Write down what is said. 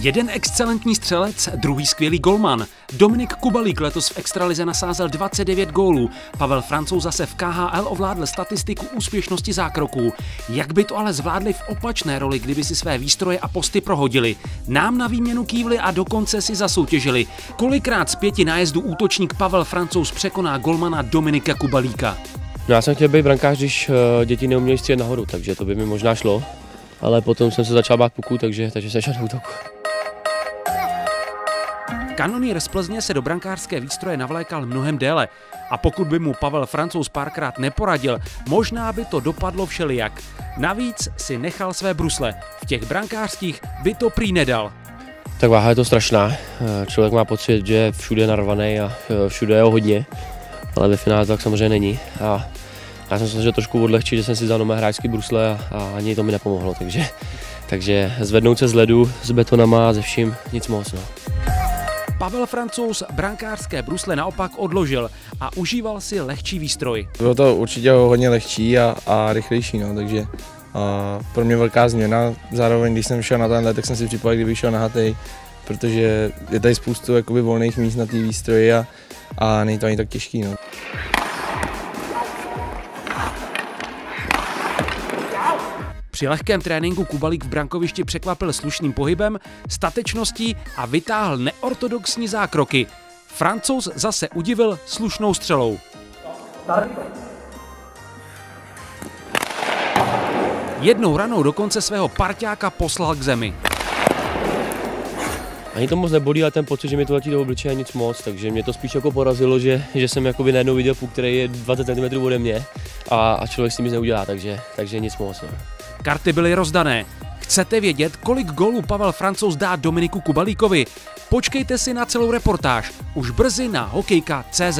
Jeden excelentní střelec, druhý skvělý golman. Dominik Kubalík letos v extralize nasázel 29 gólů. Pavel Francouz zase v KHL ovládl statistiku úspěšnosti zákroků. Jak by to ale zvládli v opačné roli, kdyby si své výstroje a posty prohodili? Nám na výměnu kývli a dokonce si zasoutěžili. Kolikrát z pěti nájezdů útočník Pavel Francouz překoná golmana Dominika Kubalíka? No já jsem chtěl být brankář, když eh, děti neuměly střílet nahoru, takže to by mi možná šlo. Ale potom jsem se začal bát puku, takže, takže jsem šel do útoku. Kanonýr z Plzně se do brankářské výstroje navlékal mnohem déle a pokud by mu Pavel Francouz párkrát neporadil, možná by to dopadlo všelijak. Navíc si nechal své brusle. V těch brankářských by to prý nedal. Tak váha je to strašná. Člověk má pocit, že je všude narvaný a eh, všude je ho hodně, ale ve finále to tak samozřejmě není. A já jsem se snažil trošku odlehčit, že jsem si vzal nové hráčský brusle a, a ani to mi nepomohlo, takže, takže zvednout se z ledu s betonama a ze vším nic moc. No. Pavel Francouz brankářské brusle naopak odložil a užíval si lehčí výstroj. Bylo to určitě hodně lehčí a, a rychlejší, no, takže a pro mě velká změna. Zároveň, když jsem šel na tenhle, tak jsem si připadal, kdybych šel na hatej, protože je tady spoustu jakoby, volných míst na té výstroji a, a není to ani tak těžký. No. Při lehkém tréninku Kubalík v brankovišti překvapil slušným pohybem, statečností a vytáhl neortodoxní zákroky. Francouz zase udivil slušnou střelou. Jednou ranou dokonce svého parťáka poslal k zemi. Ani to moc nebolí, ale ten pocit, že mi to letí do obličeje nic moc, takže mě to spíš jako porazilo, že, že jsem jakoby najednou viděl puk, který je 20 cm ode mě a, a člověk s tím nic neudělá, takže, takže nic moc. No. Karty byly rozdané. Chcete vědět, kolik gólů Pavel Francouz dá Dominiku Kubalíkovi? Počkejte si na celou reportáž už brzy na hokejka.cz.